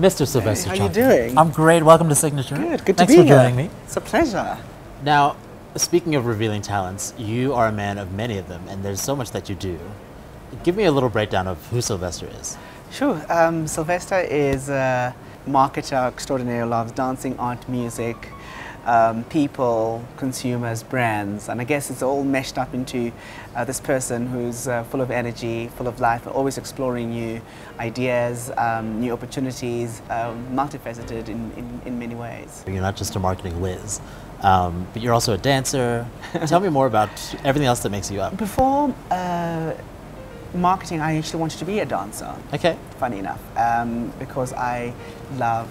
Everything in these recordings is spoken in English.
Mr. Sylvester How are you doing? I'm great. Welcome to Signature. Good, good Thanks to be for joining me. It's a pleasure. Now, speaking of revealing talents, you are a man of many of them, and there's so much that you do. Give me a little breakdown of who Sylvester is. Sure. Um, Sylvester is a marketer extraordinaire, loves dancing, art, music, um, people, consumers, brands. And I guess it's all meshed up into uh, this person who's uh, full of energy, full of life, always exploring new ideas, um, new opportunities, um, multifaceted in, in, in many ways. You're not just a marketing whiz, um, but you're also a dancer. Tell me more about everything else that makes you up. Before uh, marketing, I actually wanted to be a dancer. Okay. funny enough, um, because I love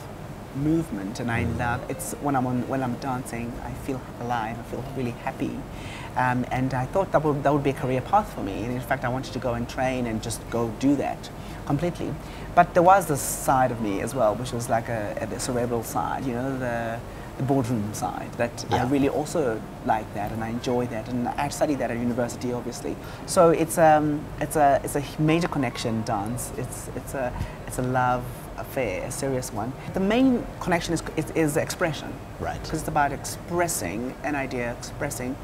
movement and I love it's when I'm on when I'm dancing I feel alive I feel really happy. Um, and I thought that would, that would be a career path for me. And in fact I wanted to go and train and just go do that completely. But there was this side of me as well which was like a, a cerebral side you know the the boardroom side that I really also like that and I enjoy that and I studied that at university obviously. So it's um it's a it's a major connection dance. It's it's a it's a love affair a serious one. The main connection is is, is expression. Right. because it's about expressing an idea expressing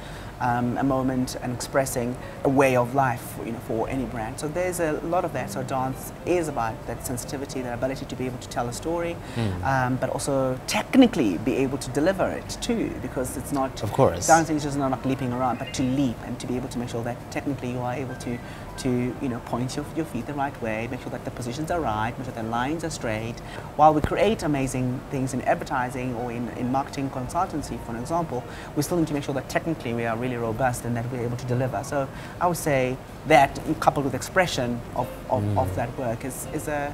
um, a moment and expressing a way of life you know for any brand. So there's a lot of that. So dance is about that sensitivity that ability to be able to tell a story um, but also technically be able to deliver it too because it's not Of course. dancing is just not like leaping around but to leap and to be able to make sure that technically you are able to to you know point your, your feet the right way make sure that the positions are right make sure the lines are straight. While we create amazing things in advertising or in, in marketing consultancy for example we still need to make sure that technically we are really robust and that we're able to deliver. So i would say that coupled with expression of, of, of mm. that work is, is a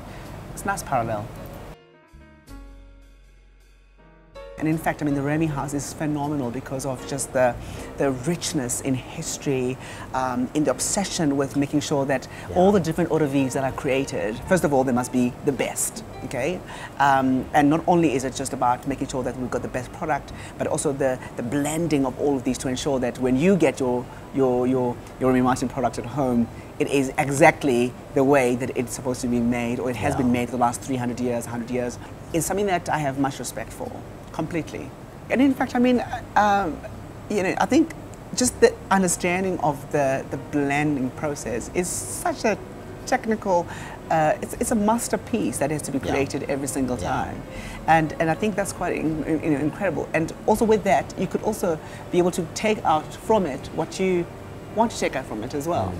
it's a nice parallel And in fact, I mean, the Rémy House is phenomenal because of just the, the richness in history, um, in the obsession with making sure that all the different eau de vives that are created, first of all, they must be the best, okay? Um, and not only is it just about making sure that we've got the best product, but also the, the blending of all of these to ensure that when you get your, your, your, your Rémy Martin product at home, it is exactly the way that it's supposed to be made or it has Yeah. been made for the last 300 years, 100 years. It's something that I have much respect for, completely. And in fact, I mean, um, you know, I think just the understanding of the, the blending process is such a technical, uh, it's, it's a masterpiece that has to be Yeah. created every single Yeah. time. And, and I think that's quite in, in- in- incredible. And also with that, you could also be able to take out from it what you want to take out from it as well.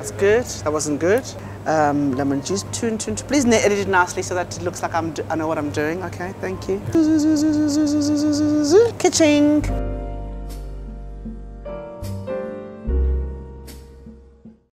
That's good. That wasn't good. Um, lemon juice. Tune, tune, tune. Please edit it nicely so that it looks like I'm. I know what I'm doing. Okay. Thank you. Kitching.